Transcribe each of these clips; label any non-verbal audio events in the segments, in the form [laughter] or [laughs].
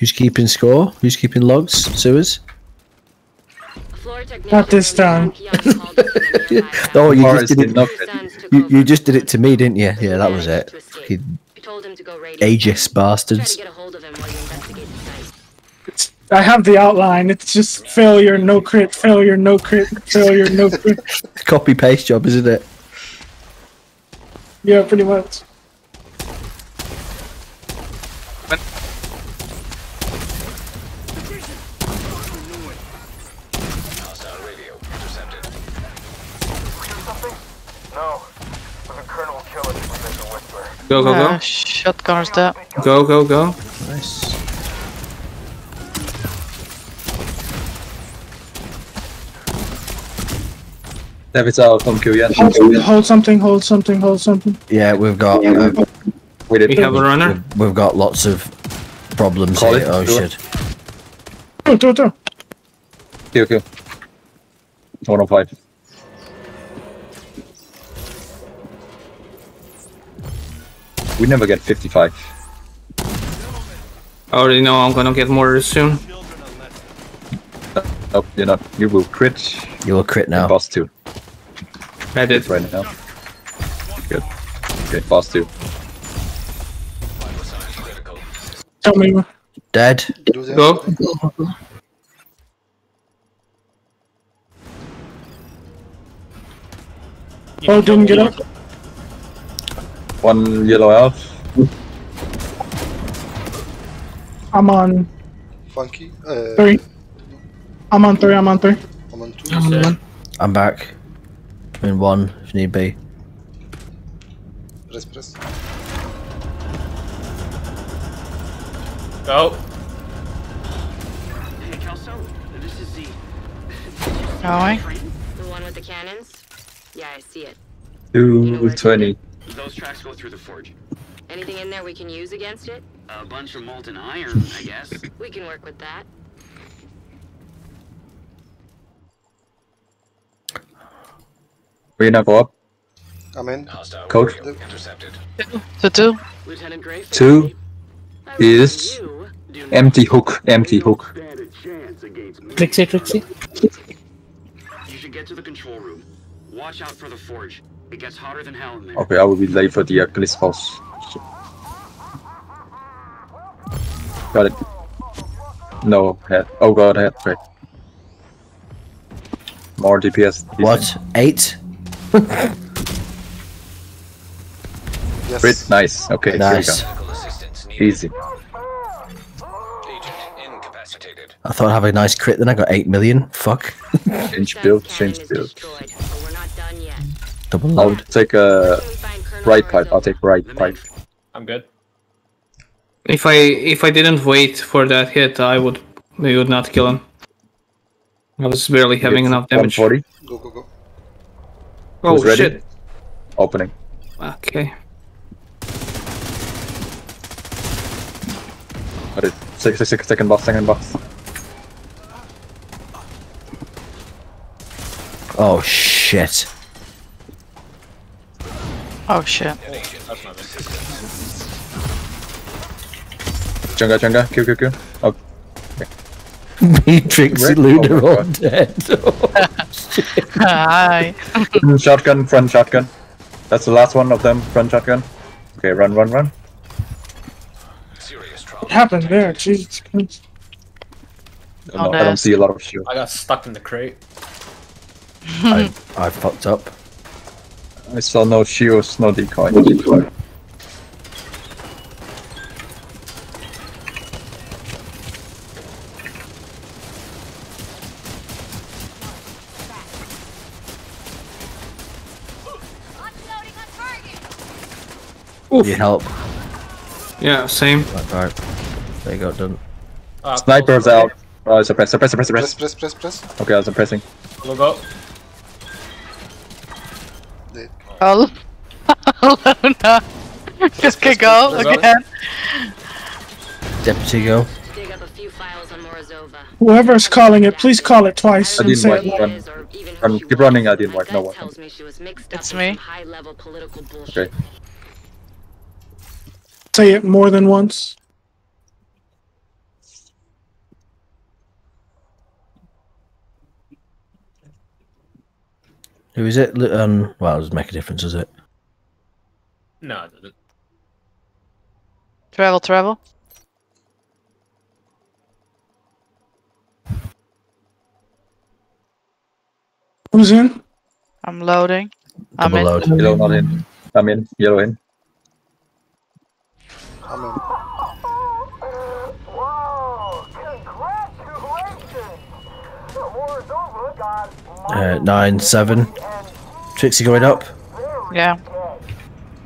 Who's keeping score? Who's keeping logs? Sewers? Not this time. [laughs] Oh, you Morris just did did it. You, you just did it to me, didn't you? Yeah, that was it. Fucking Aegis bastards. I have the outline. It's just failure, no crit, failure, no crit, failure, no crit. [laughs] Copy paste job, isn't it? Yeah, pretty much. No. But the colonel will kill us if we miss a whisper. Go, go, Uh, go. shotgun's there. Go, go, go. Nice. David's out on Q, yeah. Hold, hold something, hold something, hold something. Yeah, we've got uh, We did. We have a runner. we've, we've got lots of problems Call here. it, Oh do it. shit! Go, go, go. Q, Q. 105. We never get 55. I already know I'm gonna get more soon. Nope, you're not. You will crit. You will crit now. Boss 2. I did. Right now. Good. Okay, boss 2. Tell me. Dead. Go. Oh, didn't get up. One yellow out. I'm on Funky. Uh, three. I'm on three, I'm on three. I'm on two. I'm back. I'm in one if need be. Press, press. Go. Hey, Kelso, this is Z. Going. The one with the cannons? Yeah, I see it. You know 220. Those tracks go through the forge. Anything in there we can use against it? A bunch of molten iron, I guess. [coughs] We can work with that. We're gonna go up. I'm in. Coach. The two. Lieutenant Gray. Two is you do not- empty hook. Empty hook. Stand a chance against me. Trixie, Trixie. You should get to the control room. Watch out for the forge. It gets hotter than hell in there. Okay, I will be late for the uh, Glisphos. Got it. No head. Oh god, head. Great. More DPS. What? Eight? Yes. Crit. Nice. Okay. Nice. here we go. Easy. I thought I'd have a nice crit, then I got eight million. Fuck. Change build. Change build. Yet. Double I'll load. take a Can we find Colonel right pipe. I'll take right pipe. I'm good. If I if I didn't wait for that hit, I would we would not kill him. I was barely having enough damage. 140. Go, go, go. Oh Who's ready? shit. Opening. Okay. Got it. Six, six, six, second box. Second boss. Oh shit. Oh shit. Junga, Junga. Q, Q, Q. Oh, [laughs] Me, Trixie, Red- Luna, oh my all God. dead. [laughs] Hi. shotgun, front shotgun. That's the last one of them. Front shotgun. Okay, run, run, run. What happened there? Jesus Christ. no, I don't see a lot of shield. I got stuck in the crate. I, [laughs] I fucked up. I saw no shields, no decoy. Need help. Yeah, same. Right, right. There you go, done. Uh, Sniper's out. Oh, suppress, suppress, suppress, Press, suppress. press, press, press. press. Okay, I was suppressing. We'll go. Dead. Oh. Luna. Just can go press, press. again. Deputy go. Dig up a few files on Morozova. Whoever's calling it, please call it twice I and didn't say want it to loud. run. Is, or even who Run, she keep running, I didn't My wipe, no gut weapon. tells me she was mixed It's me. high-level political. Okay. Say it more than once. Who is it? Li- Um, well, it doesn't make a difference, does it? No, it doesn't. Travel, travel. Who's in? I'm loading. I'm Double in. load. Yellow not in. I'm in. Yellow in. I'm in. Whoa! Congratulations! The war's over, God. Uh, nine, seven. Trixie going up. Yeah.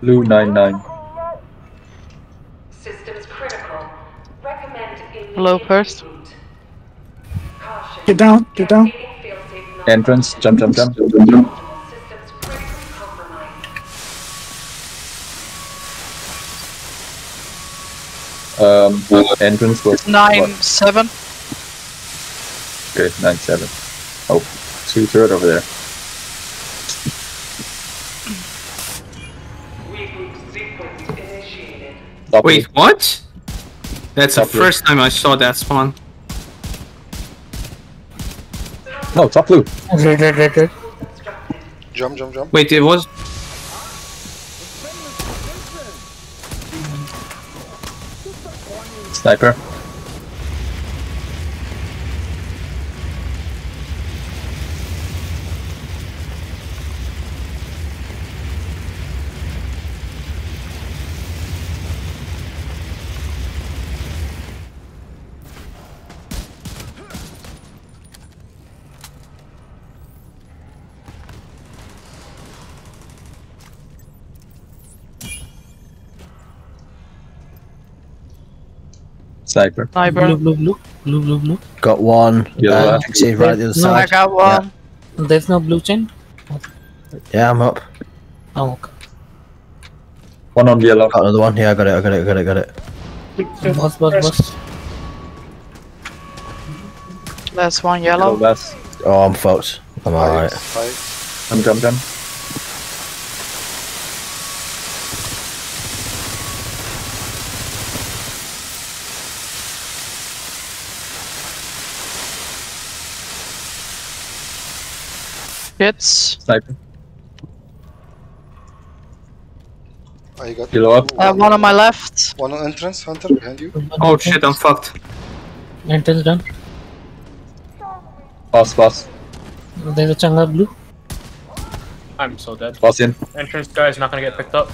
Blue nine nine. Systems critical. Recommend Low first. Get down, get down. Entrance. Jump jump jump. Systems critically compromised. Um, entrance was Nine, what? seven. Okay, nine seven. Oh, two third over there. Regroup sequence initiated. Top Wait, blue. what? That's the Top blue. first time I saw that spawn. No, top blue. Jump, jump, jump. Wait, it was. Sniper. Sniper. Sniper. Blue, blue, blue, blue, blue, blue. Got one. Yellow Uh, left. Trixie right the other No, I got one. There's no blue chain. Yeah, I'm up. Oh, okay. One on yellow. Got another one. Yeah, I got it. I got it. I got it. I got it. Boss, boss, boss. That's one Yellow yellow. last. Oh, I'm fucked. I'm alright. Five. Jump jump Hits. Sniper. I got Yellow up. Uh, one on my left. one on entrance, Hunter, behind you. Oh shit, I'm fucked. Entrance done. Pass pass. There's a changa blue. I'm so dead. Pass in. Entrance guy is not gonna get picked up.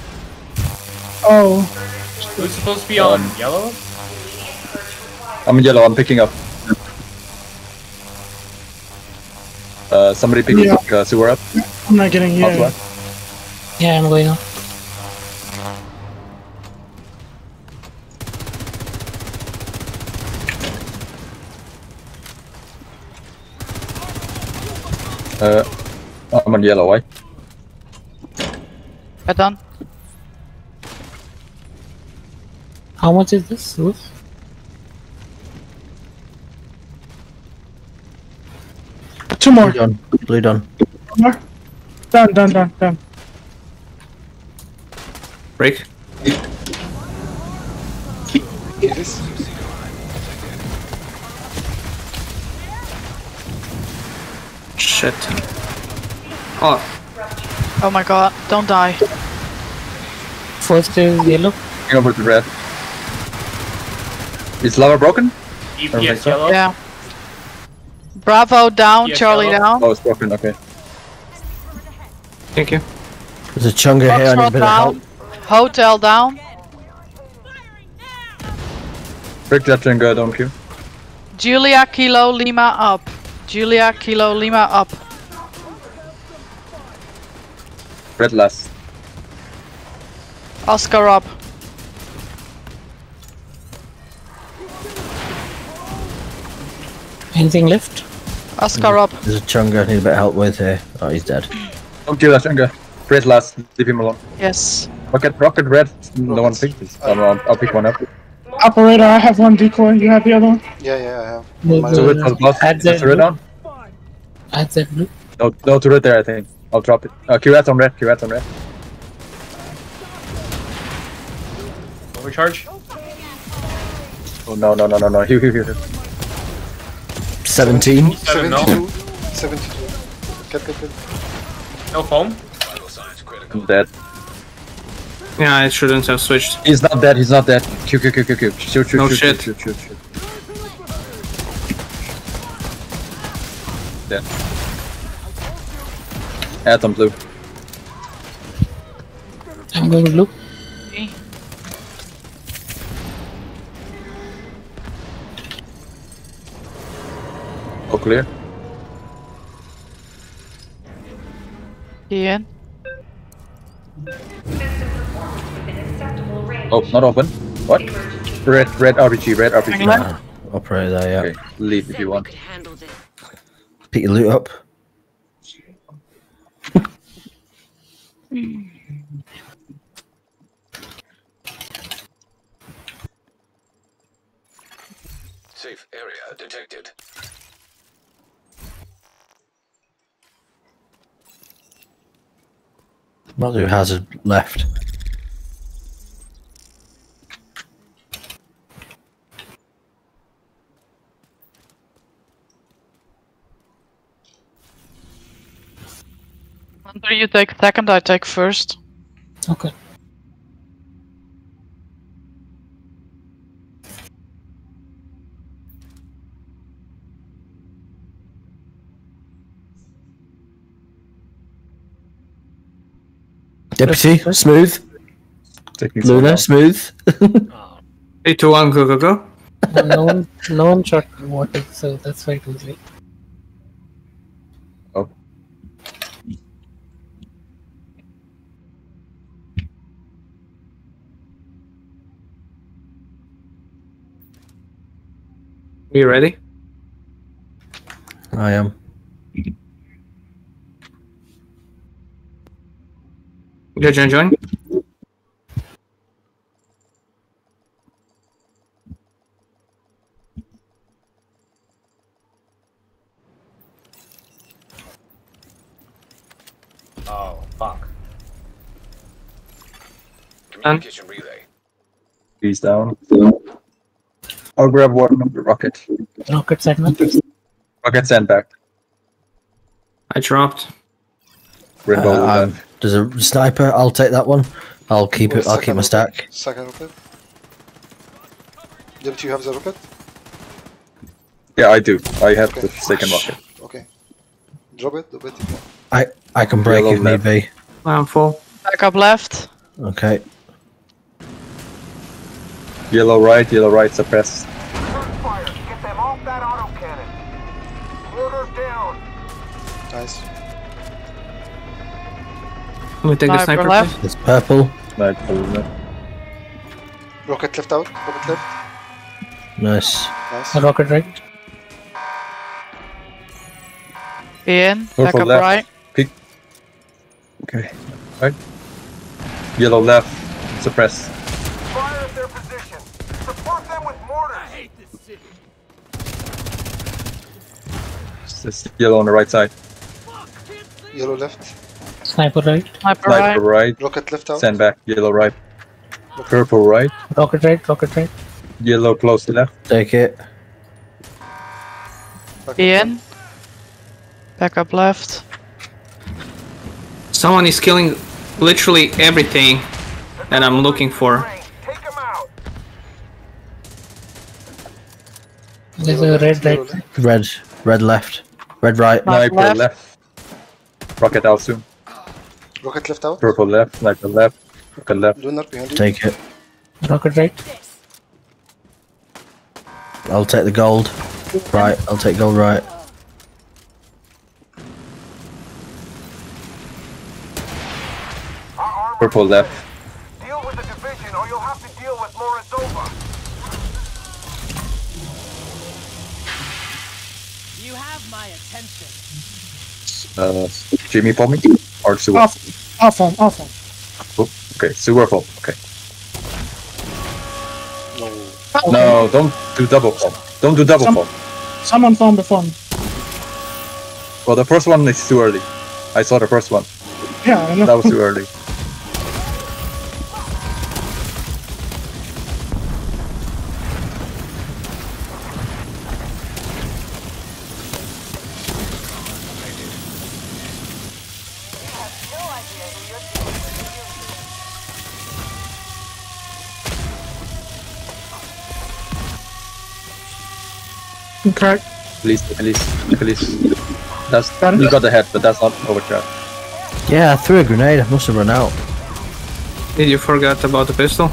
Oh, Who's supposed to be on Um, yellow? I'm in yellow. I'm picking up. Uh, somebody picking Yeah. uh, sewer up. I'm not getting Top yeah. left. Yeah, I'm going on. Uh, I'm on yellow. Why? Got done. How much is this? Roof? Two more. Blue done. Blue done. more. Done, done, done, done. Break. It is. Shit. Oh, Oh my god, don't die. First is yellow. Picking over to red. Is lava broken? EPS Perfect, sir. yellow. Yeah. Bravo down, Yes, Charlie yellow. down. Oh, it's broken. Okay. thank you. There's a chunga here. I need a Foxtrot bit of help. Hotel down. Break that and go. Don't you? Julia Kilo Lima up. Julia Kilo Lima up. Red last. Oscar up. Anything left? Oscar up. There's a chunga I need a bit of help with here. Oh, he's dead. Don't kill that Chunga. Red last. Leave him alone. Yes. Rocket, rocket, red. No one picked this. I'll, I'll pick one up. Operator, I have one decoy. You have the other one? Yeah, yeah, I have. Blue, My- So it was boss. Add that the red on? Add that blue. No, no turret there. I think. I'll drop it. Uh, QS on red. QS on red. Overcharge. Oh no no no no no. [laughs] Here here here. 17. Seven, no. 72. 72. Get, get, get. No foam? I'm dead. Yeah, I shouldn't have switched. He's not dead, he's not dead. Q, Q, Q, Q, Q. Shoot, shoot, No shoot, shit. shoot, shoot, shoot, shoot. Dead. Atom blue. I'm going blue. Clear. Ian. Oh, not open. What? Red, red RPG, red RPG. England? Operator there, yeah. Okay, leave if you want. Pick your loot up. Safe area detected. Not hazard left. Hunter, you take second, I take first. Okay. Deputy, smooth. Taking some Luna, now. smooth. [laughs] Three, two, one, go, go, go. No, no one, no one shot water, so that's why it was late. Oh. You ready? I am. Go join, join. Oh, fuck. Communication relay. He's down. I'll grab one of the rocket. Rocket segment. Rocket send back. I dropped. Rainbow Uh, there's a sniper. I'll take that one. I'll keep it. I'll keep my stack. Second rocket. Deputy, you have the rocket? Yeah, I do. I have the second rocket. Okay. Drop it, drop it. if you want. I I can break Yellow if need be. I'm full. Back up left. Okay. Yellow right, yellow right, suppress. Fire. Get them off that autocannon. Mortars down. Nice. Let me take the Sniper sniper, left. please. It's purple. Sniper, Luna. Rocket left out. Rocket left. Nice. Nice. Rocket right. Ian, back Purple up left. right. Pick. Okay. Right. Yellow left. Suppress. Fire at their position. Support them with mortars. I hate this city. It's yellow on the right side. Yellow left. Sniper right. Sniper Sniper right. right. Rocket left out. Send back. Yellow right. Purple right. Rocket right. Rocket right. Yellow close left. Take it. Ian. Back up left. Someone is killing literally everything that I'm looking for. Take them out. There's a red right. Red. Red left. Red right. Sniper Sniper left. left. Rocket out soon. Rocket left out. Purple left. Sniper left. Rocket left. Lunar behind you. Take it. Rocket right. I'll take the gold. Right. I'll take gold right. Purple left. Deal with the division or you'll have to deal with Morozova. You have my attention. Uh, Jimmy for me? Or sewer? Off, off on, off on. Oh, okay, sewer fall. Okay. No. No, don't do double fall. Don't do double Some- fall. Someone found the phone. Well, the first one is too early. I saw the first one. Yeah, I know. That was too early. Crack. Police, police, police. That's Got you got the head, but that's not overcharge. Yeah, I threw a grenade. I must have run out. Did you forget about the pistol?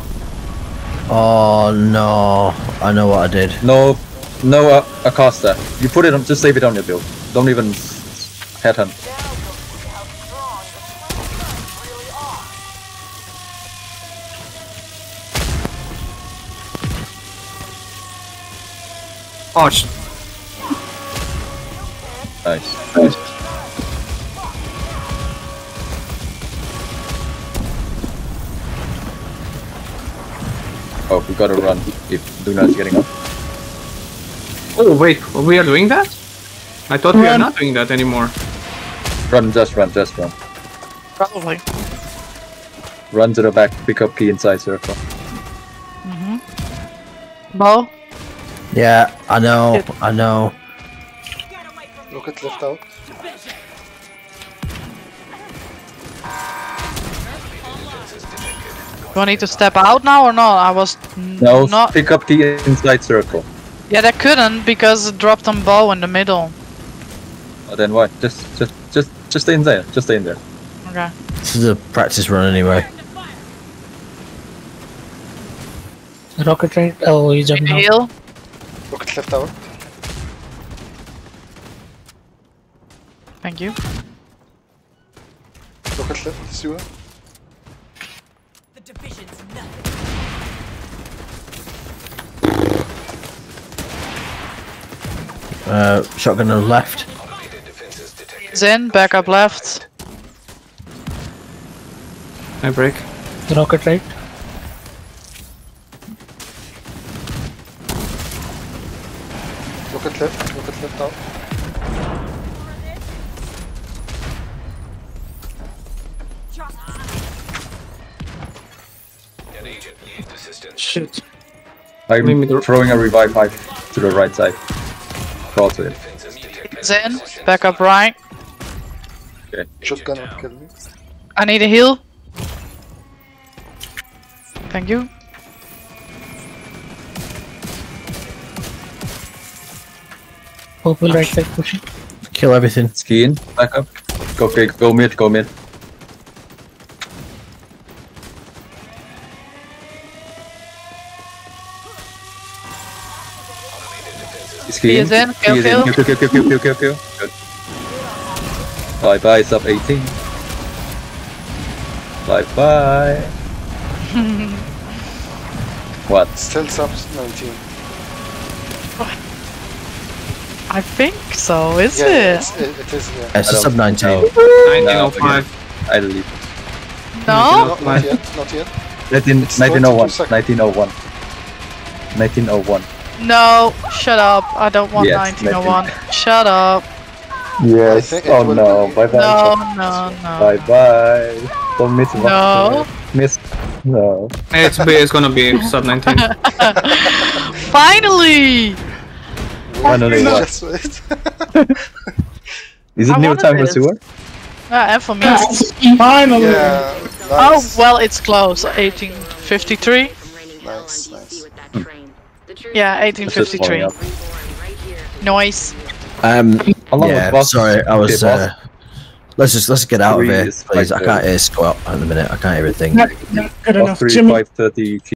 Oh no! I know what I did. No, no uh, Acosta. You put it on. Just save it on your build. Don't even headhunt. Oh, sh- Nice. nice. Oh, we gotta run if Luna's getting up. oh wait, we are doing that? I thought we are not doing that anymore. Run, just run, just run. Probably. Run to the back, pick up key inside circle. Mhm. Bo? Yeah, I know. I know. Rocket left out. Do I need to step out now or not? I was n- No, not. pick up the inside circle. Yeah, they couldn't because it dropped on bow in the middle. Oh, then what? Just, just, just, just stay in there. Just stay in there. Okay. This is a practice run anyway. Rocket right? Oh, you jumped now. Rocket left out. Thank you. Rocket left, sewer. The division's nothing. Uh, shotgun on the left. He's in, back up left. I break. Rocket right? Rocket left, rocket left out. Shit. I'm Maybe the- throwing a revive hive to the right side. Crawl to it. He's in, back up right. Shotgun will kill me. I need a heal. Thank you. Purple right side pushing. Kill everything. Ski in, back up. Go, okay, go mid, go mid. Ski He in. is in, He kill, kill. Kill, kill, kill, kill, kill, kill, kill. Good. Bye bye, sub 18. Bye bye. [laughs] what? Still subs 19. I think so, is yeah, it? It's, it, it is, yeah. It's a oh I don't sub 19. know. 1905. I believe. No? Not, not yet, not yet. 19, It's 1901. 22 seconds. 1901. 1901. No, shut up. I don't want Yes, 1901. Shut up. Yes. Oh no. Bye bye. No, no, no. Bye bye. Don't miss one. No. Miss. No. It's, be- it's gonna be sub 19. [laughs] Finally! Finally, what? Just wait. [laughs] Is it I new wanted time for this. sewer? Ah, and for me. Finally. yeah, Oh, well, it's close. 1853? Nice, nice. Yeah, 1853. Noise. Um, yeah, sorry, I was. Uh, let's just let's get out of here, here, is please. I can't hear squat at the minute. I can't hear a thing. Not, not good enough. three, Jimmy, 530